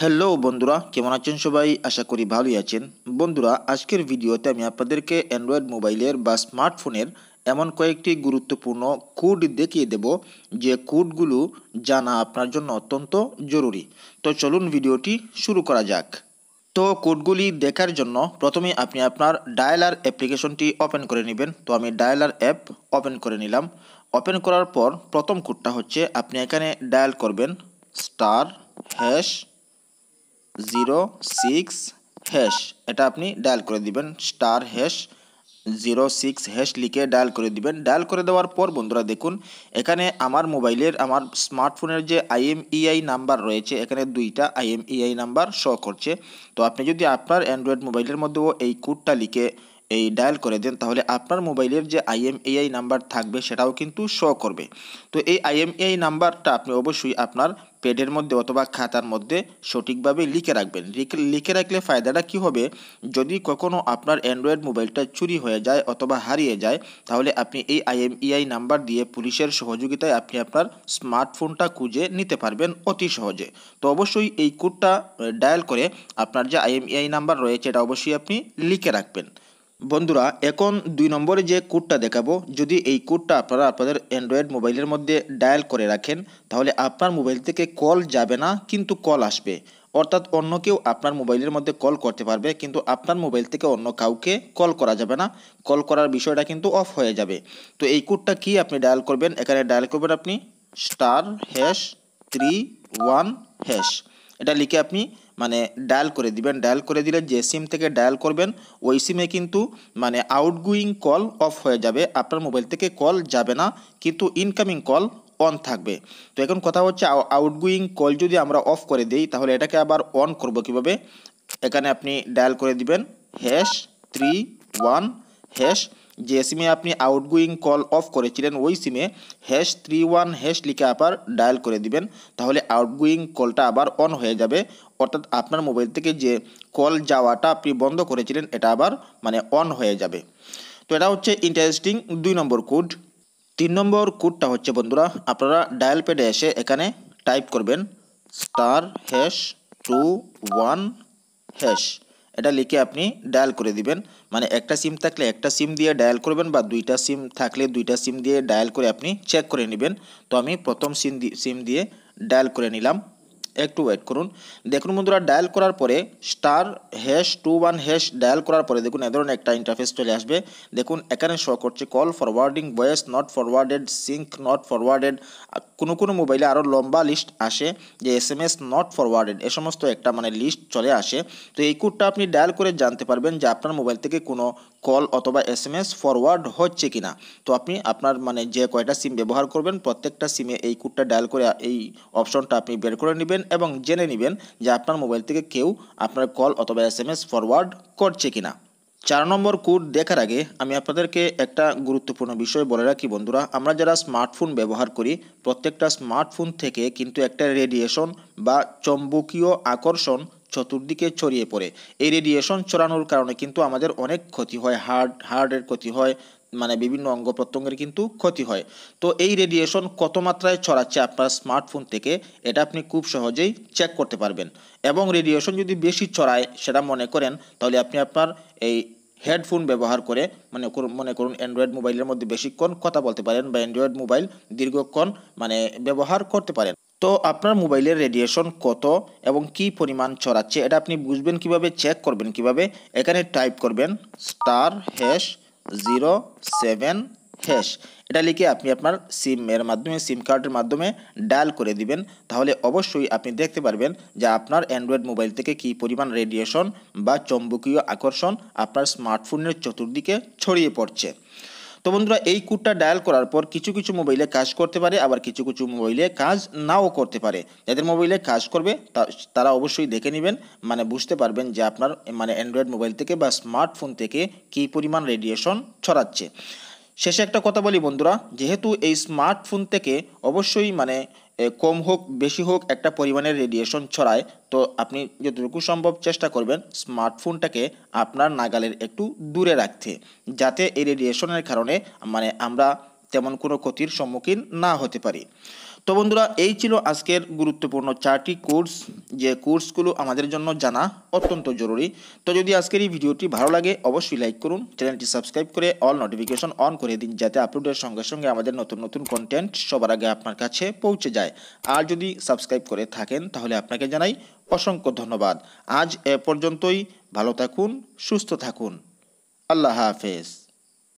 Hello বন্ধুরা। কেমন আছেন সবাই? আশা করি ভালোই আছেন। বন্ধুরা, আজকের ভিডিওতে আমি আপনাদেরকে অ্যান্ড্রয়েড মোবাইলের বা স্মার্টফোনের এমন কয়েকটি গুরুত্বপূর্ণ কোড দেখিয়ে দেব যে কোডগুলো জানা আপনার জন্য অত্যন্ত জরুরি। তো চলুন ভিডিওটি শুরু করা যাক। তো কোডগুলি দেখার জন্য প্রথমে আপনি আপনার ডায়ালার অ্যাপ্লিকেশনটি ওপেন করে নেবেন। তো আমি ডায়ালার অ্যাপ ওপেন করে নিলাম। ওপেন করার পর প্রথম কোডটা হচ্ছে আপনি এখানে ডায়াল করবেন। Star hash zero six hash এটা আপনি ডায়াল করে দিবেন star hash zero six hash লিখে ডায়াল করে দিবেন। ডায়াল করে দেওয়ার পর বন্ধুরা দেখুন, এখানে আমার মোবাইলের, আমার স্মার্টফোনের যে আইএমইআই নাম্বার রয়েছে, এখানে দুইটা আইএমইআই নাম্বার শো করছে। তো আপনি যদি আপনার অ্যান্ড্রয়েড মোবাইলের মধ্যেও এই কোডটা লিখে এই ডায়াল করে দেন, তাহলে আপনার মোবাইলের যে আইএমএআই নাম্বার থাকবে সেটাও কিন্তু শো করবে। তো এই আইএমএআই নাম্বারটা আপনি অবশ্যই আপনার পেডের মধ্যে অথবা খাতার মধ্যে সঠিকভাবে লিখে রাখবেন। লিখে রাখলে ফায়দাটা কি হবে? যদি কখনো আপনার অ্যান্ড্রয়েড মোবাইলটা চুরি হয়ে যায় অথবা হারিয়ে যায়, তাহলে আপনি এই আইএমইআই নাম্বার দিয়ে পুলিশের সহযোগিতায় আপনি আপনার স্মার্টফোনটা খুঁজে নিতে পারবেন অতি সহজে। তো অবশ্যই এই কোডটা ডায়াল করে আপনার যে আইএমইআই নাম্বার রয়েছে, এটা অবশ্যই আপনি লিখে রাখবেন। বন্ধুরা, এখন দুই নম্বরে যে কোডটা দেখাবো, যদি এই কোডটা আপনারা আপনাদের অ্যান্ড্রয়েড মোবাইলের মধ্যে ডায়াল করে রাখেন, তাহলে আপনার মোবাইল থেকে কল যাবে না, কিন্তু কল আসবে। অর্থাৎ অন্য কেউ আপনার মোবাইলের মধ্যে কল করতে পারবে, কিন্তু আপনার মোবাইল থেকে অন্য কাউকে কল করা যাবে না। কল করার বিষয়টা কিন্তু অফ হয়ে যাবে। তো এই কোডটা কি আপনি ডায়াল করবেন? এখানে ডায়াল করবেন আপনি, star, hash, three, one, hash. এটা লিখে আপনি মানে ডায়াল করে দিবেন, ডায়াল করে দিলে যে সিম থেকে ডায়াল করবেন, ওই সিমে কিন্তু মানে আউটগোয়িং কল অফ হয়ে যাবে, আপনার মোবাইল থেকে কল যাবে না, কিন্তু ইনকামিং কল অন থাকবে। তো এখন কথা হচ্ছে আউটগোয়িং কল যদি আমরা অফ করে দিই, তাহলে এটাকে আবার অন করব কীভাবে? এখানে আপনি ডায়াল করে দিবেন হ্যাশ থ্রি ওয়ান হ্যাশ যে সিমে আপনি আউটগোয়িং কল অফ করেছিলেন, ওই সিমে হ্যাশ থ্রি ওয়ান হ্যাশ লিখে আবার ডায়াল করে দিবেন। তাহলে আউটগোয়িং কলটা আবার অন হয়ে যাবে। অর্থাৎ আপনার মোবাইল থেকে যে কল যাওয়াটা আপনি বন্ধ করেছিলেন, এটা আবার মানে অন হয়ে যাবে। তো এটা হচ্ছে ইন্টারেস্টিং দুই নম্বর কোড তিন নম্বর কোডটা হচ্ছে বন্ধুরা, আপনারা ডায়াল প্যাডে এসে এখানে টাইপ করবেন star hash two one hash এটা লিখে আপনি ডায়াল করে দিবেন। মানে একটা সিম থাকলে একটা সিম দিয়ে ডায়াল করবেন বা দুইটা সিম থাকলে দুইটা সিম দিয়ে ডায়াল করে আপনি চেক করে নেবেন। তো আমি প্রথম সিম সিম দিয়ে ডায়াল করে নিলাম। একটু ওয়েট করুন। দেখুন বন্ধুরা ডায়াল করার পরে star hash two one hash dial করার পরে দেখুন এ ধরনের একটা ইন্টারফেস চলে আসবে। দেখুন, এখানে শো করছে call forwarding voice not forwarded sync not forwarded কোনো কোনো মোবাইলে আরও লম্বা লিস্ট আসে যে S M S not forwarded এ সমস্ত একটা মানে লিস্ট চলে আসে। তো এই কোডটা আপনি ডায়াল করে জানতে পারবেন যে আপনার মোবাইল থেকে কোনো কল অথবা এস এম এস ফরওয়ার্ড হচ্ছে কিনা। তো আপনি আপনার মানে যে কয়টা সিম ব্যবহার করবেন, প্রত্যেকটা সিমে এই কোডটা ডায়াল করে এই অপশনটা আপনি বের করে নেবেন। এবং জেনে নেবেন যে আপনার মোবাইল থেকে কেউ আপনার কল অথবা এস এম এস ফরওয়ার্ড করছে কিনা। চার নম্বর কোড দেখার আগে আমি আপনাদেরকে একটা গুরুত্বপূর্ণ বিষয় বলে রাখি বন্ধুরা। আমরা যারা স্মার্টফোন ব্যবহার করি, প্রত্যেকটা স্মার্টফোন থেকে কিন্তু একটা রেডিয়েশন বা চম্বকীয় আকর্ষণ চতুর্দিকে ছড়িয়ে পড়ে। এই রেডিয়েশন ছড়ানোর কারণে কিন্তু আমাদের অনেক ক্ষতি হয় হার্ট হার্টের ক্ষতি হয় মানে বিভিন্ন অঙ্গ প্রত্যঙ্গের কিন্তু ক্ষতি হয়। তো এই রেডিয়েশন কত মাত্রায় ছড়াচ্ছে আপনার স্মার্টফোন থেকে, এটা আপনি খুব সহজেই চেক করতে পারবেন। এবং রেডিয়েশন যদি বেশি ছড়ায়, সেটা মনে করেন, তাহলে আপনি আপনার এই হেডফোন ব্যবহার করে মানে মনে করুন অ্যান্ড্রয়েড মোবাইলের মধ্যে বেশিক্ষণ কথা বলতে পারেন বা অ্যান্ড্রয়েড মোবাইল দীর্ঘক্ষণ মানে ব্যবহার করতে পারেন। তো আপনার মোবাইলের রেডিয়েশন কত এবং কি পরিমাণ ছড়াচ্ছে, এটা আপনি বুঝবেন কীভাবে চেক করবেন কীভাবে, এখানে টাইপ করবেন star hash zero seven hash এটা লিখে আপনি আপনার সিমের মাধ্যমে সিম কার্ডের মাধ্যমে ডায়াল করে দিবেন। তাহলে অবশ্যই আপনি দেখতে পারবেন যে আপনার অ্যান্ড্রয়েড মোবাইল থেকে কি পরিমাণ রেডিয়েশন বা চৌম্বকীয় আকর্ষণ আপনার স্মার্টফোনের চতুর্দিকে ছড়িয়ে পড়ছে। তো বন্ধুরা, এই কোডটা ডায়াল করার পর কিছু কিছু মোবাইলে কাজ করতে পারে, আবার কিছু কিছু মোবাইলে কাজ নাও করতে পারে। যাদের মোবাইলে কাজ করবে তারা অবশ্যই দেখে নেবেন মানে বুঝতে পারবেন যে আপনার মানে অ্যান্ড্রয়েড মোবাইল থেকে বা স্মার্টফোন থেকে কী পরিমাণ রেডিয়েশন ছড়াচ্ছে। শেষে একটা কথা বলি বন্ধুরা, যেহেতু এই স্মার্টফোন থেকে অবশ্যই মানে কম হোক, বেশি হোক একটা পরিমাণের রেডিয়েশন ছড়ায়, তো আপনি যতটুকু সম্ভব চেষ্টা করবেন স্মার্টফোনটাকে আপনার নাগালের একটু দূরে রাখতে, যাতে এই রেডিয়েশনের কারণে মানে আমরা তেমন কোনো ক্ষতির সম্মুখীন না হতে পারি। তো বন্ধুরা, এই ছিল আজকের গুরুত্বপূর্ণ চারটি কোর্স যে কোর্সগুলো আমাদের জন্য জানা অত্যন্ত জরুরি। তো যদি আজকের এই ভিডিওটি ভালো লাগে, অবশ্যই লাইক করুন, চ্যানেলটি সাবস্ক্রাইব করে অল নোটিফিকেশন অন করে দিন, যাতে আপলোডের সঙ্গে সঙ্গে আমাদের নতুন নতুন কন্টেন্ট সবার আগে আপনার কাছে পৌঁছে যায়। আর যদি সাবস্ক্রাইব করে থাকেন, তাহলে আপনাকে জানাই অসংখ্য ধন্যবাদ। আজ এ পর্যন্তই, ভালো থাকুন, সুস্থ থাকুন। আল্লাহ হাফেজ।